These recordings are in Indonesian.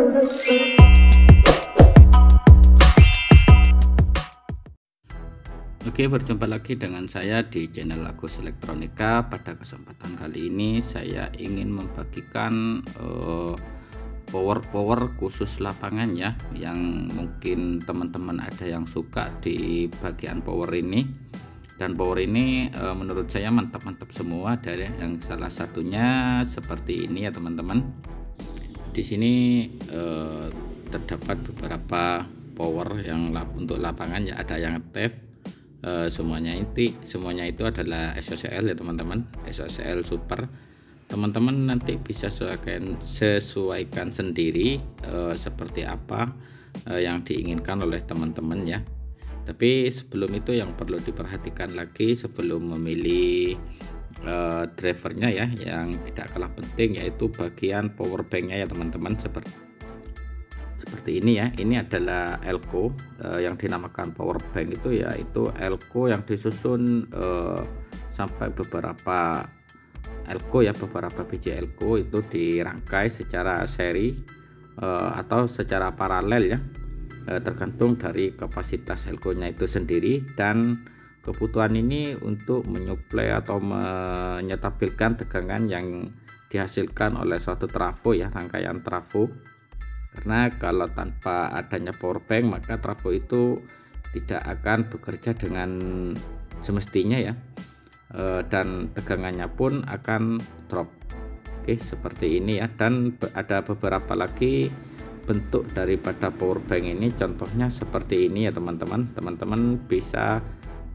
Oke berjumpa lagi dengan saya di channel Agus Elektronika. Pada kesempatan kali ini saya ingin membagikan uh, power-power khusus lapangan ya yang mungkin teman-teman ada yang suka di bagian power ini. Dan power ini uh, menurut saya mantap-mantap semua. Dari yang salah satunya seperti ini ya teman-teman di sini uh, terdapat beberapa power yang untuk lapangan. Ya ada yang TEF uh, semuanya itu semuanya itu adalah SOCL ya teman-teman. SOCL super. Teman-teman nanti bisa sesuaikan sesuaikan sendiri uh, seperti apa uh, yang diinginkan oleh teman-teman ya. Tapi sebelum itu yang perlu diperhatikan lagi sebelum memilih uh, drivernya ya yang tidak kalah penting yaitu bagian power banknya ya teman-teman. Seperti seperti ini ya. Ini adalah elko eh, yang dinamakan power bank itu ya itu elko yang disusun eh, sampai beberapa elko ya beberapa biji elko itu dirangkai secara seri eh, atau secara paralel ya. Tergantung dari kapasitas elko nya itu sendiri. Dan kebutuhan ini untuk menyuplai atau menyetabilkan tegangan yang dihasilkan oleh suatu trafo ya rangkaian trafo. Karena kalau tanpa adanya power bank maka trafo itu tidak akan bekerja dengan semestinya ya. E, dan tegangannya pun akan drop. Oke seperti ini ya. Dan ada beberapa lagi bentuk daripada power bank ini. Contohnya seperti ini ya teman-teman. Teman-teman bisa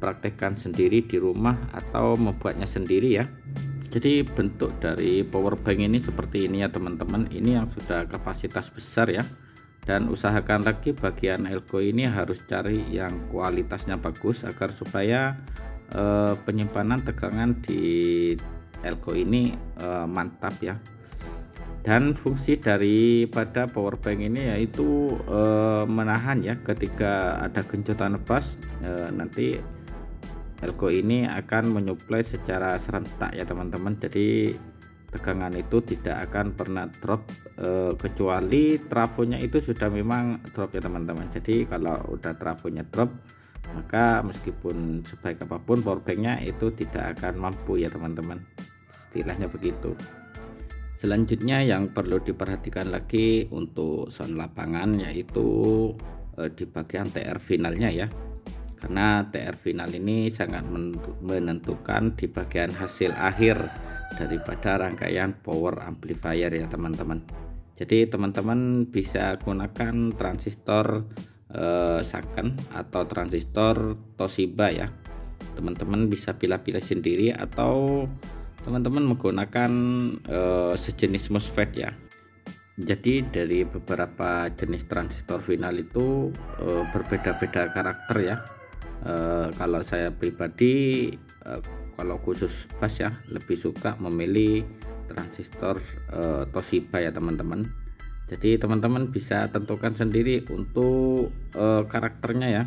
praktekkan sendiri di rumah atau membuatnya sendiri ya. Jadi bentuk dari power bank ini seperti ini ya teman-teman. Ini yang sudah kapasitas besar ya. Dan usahakan lagi bagian elko ini harus cari yang kualitasnya bagus agar supaya eh, penyimpanan tegangan di elko ini eh, mantap ya. Dan fungsi daripada power bank ini yaitu eh, menahan ya ketika ada genjotan lepas eh, nanti elko ini akan menyuplai secara serentak ya teman-teman. Jadi tegangan itu tidak akan pernah drop e, kecuali trafonya itu sudah memang drop ya teman-teman. Jadi kalau udah trafonya drop maka meskipun sebaik apa pun powerbanknya itu tidak akan mampu ya teman-teman. Istilahnya begitu. Selanjutnya yang perlu diperhatikan lagi untuk sound lapangan yaitu e, di bagian TR finalnya ya karena TR final ini sangat menentukan di bagian hasil akhir daripada rangkaian power amplifier ya teman-teman. Jadi teman-teman bisa gunakan transistor eh, Sanken atau transistor Toshiba ya. Teman-teman bisa pilih-pilih sendiri atau teman-teman menggunakan eh, sejenis MOSFET ya. Jadi dari beberapa jenis transistor final itu eh, berbeda-beda karakter ya Eh, kalau saya pribadi uh, kalau khusus bass ya lebih suka memilih transistor uh, Toshiba ya teman-teman. Jadi teman-teman bisa tentukan sendiri untuk uh, karakternya ya.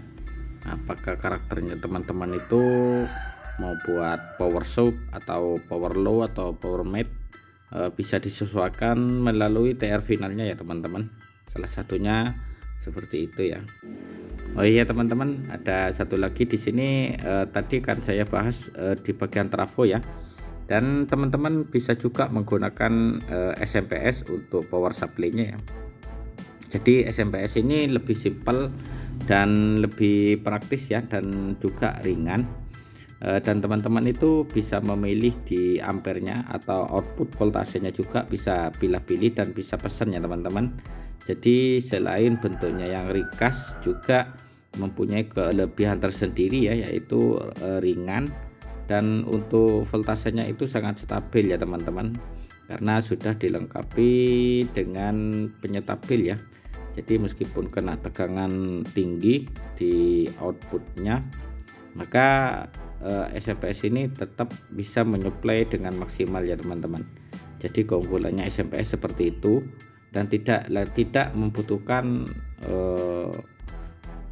Apakah karakternya teman-teman itu mau buat power sub atau power low atau power mid uh, bisa disesuaikan melalui TR finalnya ya teman-teman. Salah satunya seperti itu ya Oh iya teman-teman, ada satu lagi di sini eh, tadi kan saya bahas eh, di bagian trafo ya. Dan teman-teman bisa juga menggunakan eh, SMPS untuk power supply-nya ya. Jadi SMPS ini lebih simpel dan lebih praktis ya dan juga ringan. Eh, dan teman-teman itu bisa memilih di ampernya atau output voltasenya juga bisa pilih-pilih dan bisa pesan ya teman-teman jadi selain bentuknya yang ringkas juga mempunyai kelebihan tersendiri ya yaitu e, ringan. Dan untuk voltasenya itu sangat stabil ya teman-teman. Karena sudah dilengkapi dengan penyetabil ya. Jadi meskipun kena tegangan tinggi di outputnya maka e, SMPS ini tetap bisa menyuplai dengan maksimal ya teman-teman. Jadi keunggulannya SMPS seperti itu dan tidak tidak membutuhkan uh,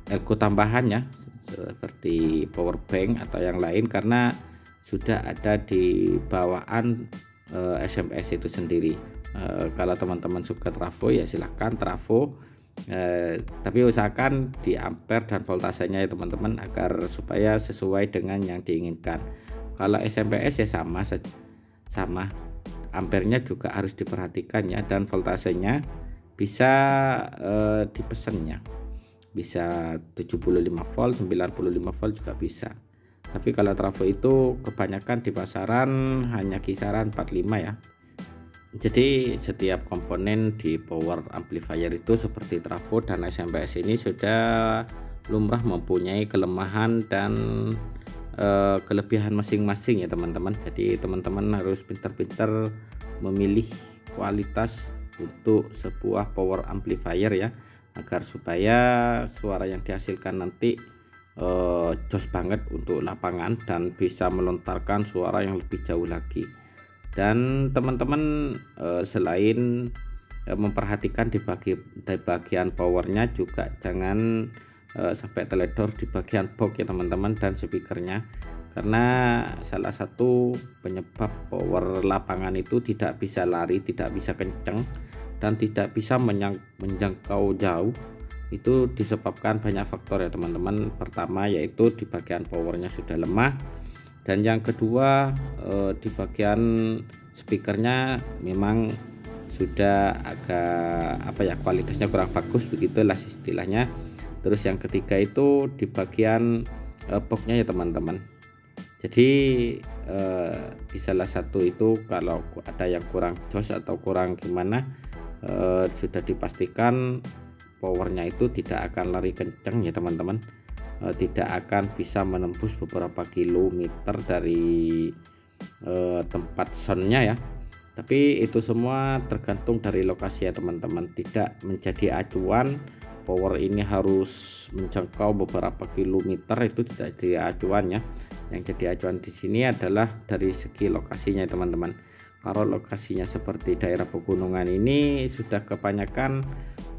elko tambahannya seperti power bank atau yang lain karena sudah ada di bawaan uh, eh, SMS itu sendiri. e, kalau teman-teman suka trafo ya silahkan trafo. E, tapi usahakan di ampere dan voltasenya ya teman-teman agar supaya sesuai dengan yang diinginkan. Kalau SMPS ya sama sama ampernya juga harus diperhatikan ya dan voltasenya bisa e, dipesannya bisa 75 volt 95 volt juga bisa. Tapi kalau trafo itu kebanyakan di pasaran hanya kisaran 45 ya. Jadi setiap komponen di power amplifier itu seperti trafo dan SMPS ini sudah lumrah mempunyai kelemahan dan uh, kelebihan masing-masing ya teman-teman. Jadi teman-teman harus pintar-pintar memilih kualitas untuk sebuah power amplifier ya agar supaya suara yang dihasilkan nanti uh, jos banget untuk lapangan dan bisa melontarkan suara yang lebih jauh lagi. Dan teman-teman uh, selain uh, memperhatikan di, bagi, di bagian powernya juga jangan uh, sampai teledor di bagian box ya teman-teman dan speakernya. Karena salah satu penyebab power lapangan itu tidak bisa lari tidak bisa kenceng dan tidak bisa menjangkau jauh. Itu disebabkan banyak faktor ya teman-teman. Pertama yaitu di bagian powernya sudah lemah. Dan yang kedua eh, di bagian speakernya memang sudah agak apa ya kualitasnya kurang bagus begitulah istilahnya terus yang ketiga itu di bagian uh, boxnya ya teman-teman. Jadi uh, di salah satu itu kalau ada yang kurang jos atau kurang gimana uh, sudah dipastikan powernya itu tidak akan lari kencang ya teman-teman. Uh, tidak akan bisa menembus beberapa kilometer dari uh, tempat soundnya ya. Tapi itu semua tergantung dari lokasi ya teman-teman. Tidak menjadi acuan power ini harus menjangkau beberapa kilometer itu tidak jadi acuannya yang jadi acuan di sini adalah dari segi lokasinya teman-teman. Kalau lokasinya seperti daerah pegunungan ini sudah kebanyakan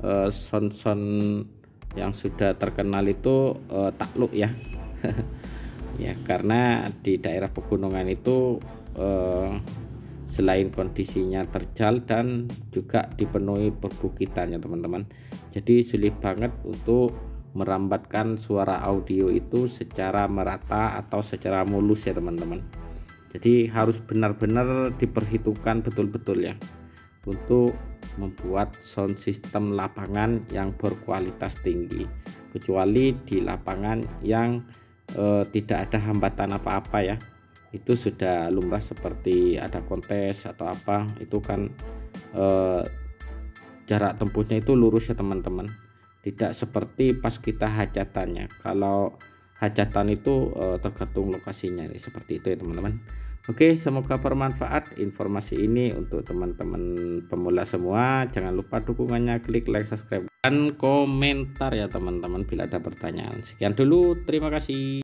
uh, sound-sound yang sudah terkenal itu uh, takluk ya. Ya karena di daerah pegunungan itu uh, selain kondisinya terjal dan juga dipenuhi perbukitannya teman-teman. Jadi sulit banget untuk merambatkan suara audio itu secara merata atau secara mulus ya teman-teman. Jadi harus benar-benar diperhitungkan betul-betul ya untuk membuat sound system lapangan yang berkualitas tinggi. Kecuali di lapangan yang eh, tidak ada hambatan apa-apa ya itu sudah lumrah seperti ada kontes atau apa itu kan eh, jarak tempuhnya itu lurus ya teman-teman. Tidak seperti pas kita hajatannya. Kalau hajatan itu eh, tergantung lokasinya seperti itu ya teman-teman. Oke semoga bermanfaat informasi ini untuk teman-teman pemula semua. Jangan lupa dukungannya klik like subscribe dan komentar ya teman-teman bila ada pertanyaan. Sekian dulu terima kasih